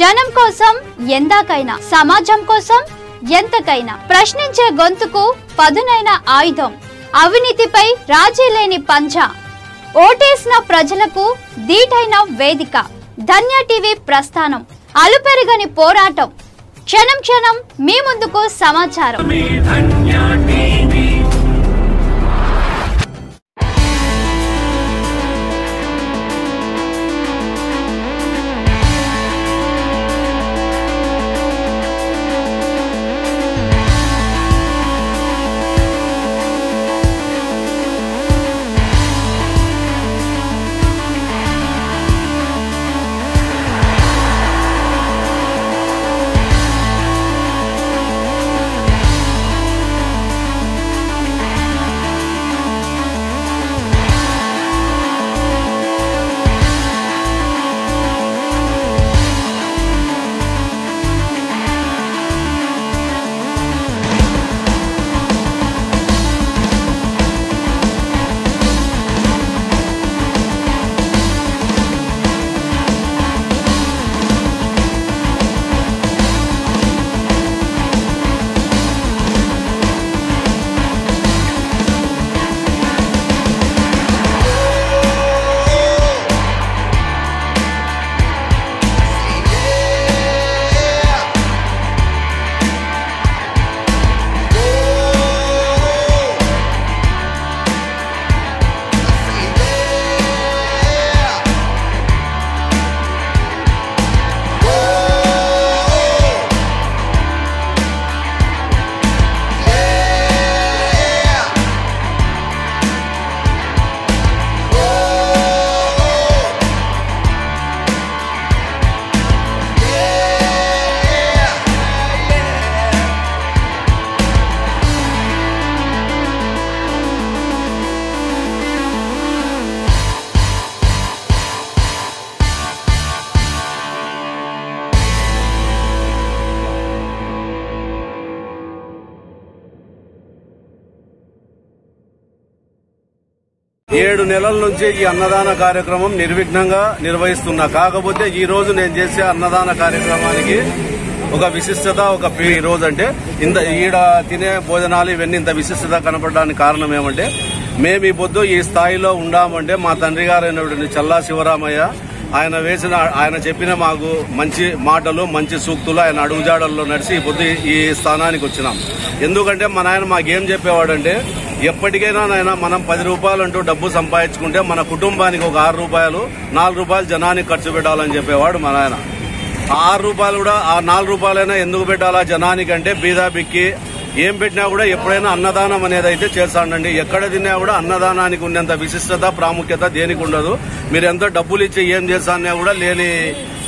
జనం కోసం ఎందాకైనా సమాజం కోసం ఎంతకైనా. ప్రశ్నించే గొంతుకు పదునైన ఆయుధం. అవినీతిపై రాజీ లేని పంచ ఓటేసిన ప్రజలకు దీటైన వేదిక. ధన్య టీవీ ప్రస్థానం. అలుపెరగని పోరాటం. క్షణం క్షణం మీ ముందుకు సమాచారం. ఏడు నెలల నుంచి ఈ అన్నదాన కార్యక్రమం నిర్విఘ్నంగా నిర్వహిస్తున్నా. కాకపోతే ఈ రోజు నేను చేసే అన్నదాన కార్యక్రమానికి ఒక విశిష్టత ఒక ఈ రోజు అంటే ఇంత ఈడ తినే భోజనాలు ఇవన్నీ ఇంత విశిష్టత కనపడడానికి కారణం ఏమంటే మేము ఈ పొద్దు ఈ స్థాయిలో ఉండామంటే మా తండ్రి గారైనటువంటి చల్లా శివరామయ్య ఆయన వేసిన ఆయన చెప్పిన మాకు మంచి మాటలు మంచి సూక్తులు ఆయన అడుగుజాడల్లో నడిచి ఈ పొద్దు ఈ స్థానానికి వచ్చినాం. ఎందుకంటే మా ఆయన మాకేం చెప్పేవాడంటే ఎప్పటికైనా నాయన మనం పది రూపాయలు అంటూ డబ్బు సంపాదించుకుంటే మన కుటుంబానికి ఒక ఆరు రూపాయలు నాలుగు రూపాయలు జనానికి ఖర్చు పెట్టాలని చెప్పేవాడు మన నాయన. ఆరు రూపాయలు కూడా ఆ నాలుగు రూపాయలైనా ఎందుకు పెట్టాలా? జనానికి అంటే బీదా బిక్కి ఏం పెట్టినా కూడా ఎప్పుడైనా అన్నదానం అనేది అయితే చేస్తానండి. ఎక్కడ తిన్నా కూడా అన్నదానానికి ఉన్నంత విశిష్టత ప్రాముఖ్యత దేనికి ఉండదు. మీరు ఎంత డబ్బులు ఇచ్చి ఏం చేస్తానా కూడా లేని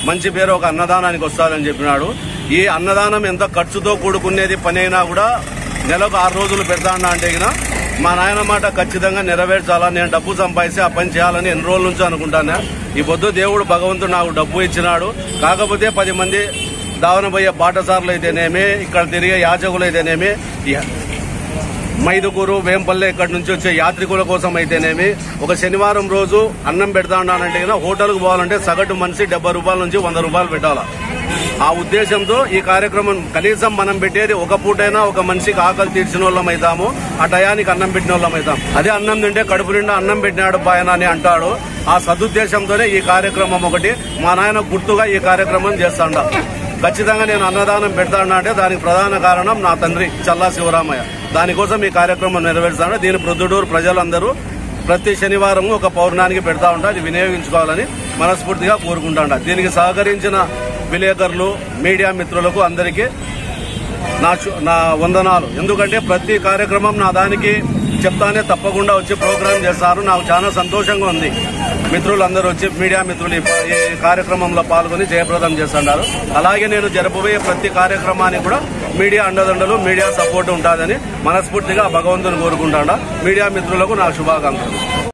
మంచి పేరు ఒక అన్నదానానికి వస్తుందని చెప్పినాడు. ఈ అన్నదానం ఎంత ఖర్చుతో కూడుకునేది పని అయినా కూడా నెలకు ఆరు రోజులు పెడతానా అంటే మా నాయన మాట ఖచ్చితంగా నెరవేర్చాలా నేను డబ్బు సంపాదిస్తే ఆ పని చేయాలని ఎన్ని రోజుల నుంచి అనుకుంటాను ఈ పొద్దు దేవుడు భగవంతుడు నాకు డబ్బు ఇచ్చినాడు. కాకపోతే పది మంది దావనబోయే బాటసార్లు అయితేనేమి ఇక్కడ తిరిగే యాచకులు అయితేనేమి మైదుకూరు వేంపల్లె ఇక్కడ నుంచి వచ్చే యాత్రికుల కోసం అయితేనేమి ఒక శనివారం రోజు అన్నం పెడతా ఉన్నానంటే కదా హోటల్కి పోవాలంటే సగటు మనిషి డెబ్బై రూపాయల నుంచి వంద రూపాయలు పెట్టాలా. ఆ ఉద్దేశంతో ఈ కార్యక్రమం కనీసం మనం పెట్టేది ఒక పూటైనా ఒక మనిషికి ఆకలి తీర్చిన వాళ్ళం అవుతాము ఆ టయానికి అన్నం పెట్టిన వాళ్ళం అవుతాం అదే అన్నం తింటే కడుపు నిండా అన్నం పెట్టినాడు బాయన అని అంటాడు. ఆ సదుద్దేశంతోనే ఈ కార్యక్రమం ఒకటి మా నాయన గుర్తుగా ఈ కార్యక్రమం చేస్తాడు. ఖచ్చితంగా నేను అన్నదానం పెడతాను అంటే దానికి ప్రధాన కారణం నా తండ్రి చల్లా శివరామయ్య. దానికోసం ఈ కార్యక్రమం నెరవేరుస్తాను. దీని ప్రొద్దుటూరు ప్రజలందరూ ప్రతి శనివారం ఒక పౌర్ణానికి పెడతా ఉంటా. అది వినియోగించుకోవాలని మనస్ఫూర్తిగా కోరుకుంటా దీనికి సహకరించిన విలేకరులు మీడియా మిత్రులకు అందరికీ నా నా వందనాలు. ఎందుకంటే ప్రతి కార్యక్రమం నా దానికి చెప్తానే తప్పకుండా వచ్చి ప్రోగ్రామ్ చేస్తారు నాకు చాలా సంతోషంగా ఉంది. మిత్రులందరూ వచ్చి మీడియా మిత్రులు ఈ ఈ కార్యక్రమంలో పాల్గొని జయప్రదం చేస్తున్నారు. అలాగే నేను జరపబోయే ప్రతి కార్యక్రమానికి కూడా మీడియా అండదండలు మీడియా సపోర్ట్ ఉంటుందని మనస్ఫూర్తిగా భగవంతుని కోరుకుంటాడా మీడియా మిత్రులకు నా శుభాకాంక్షలు.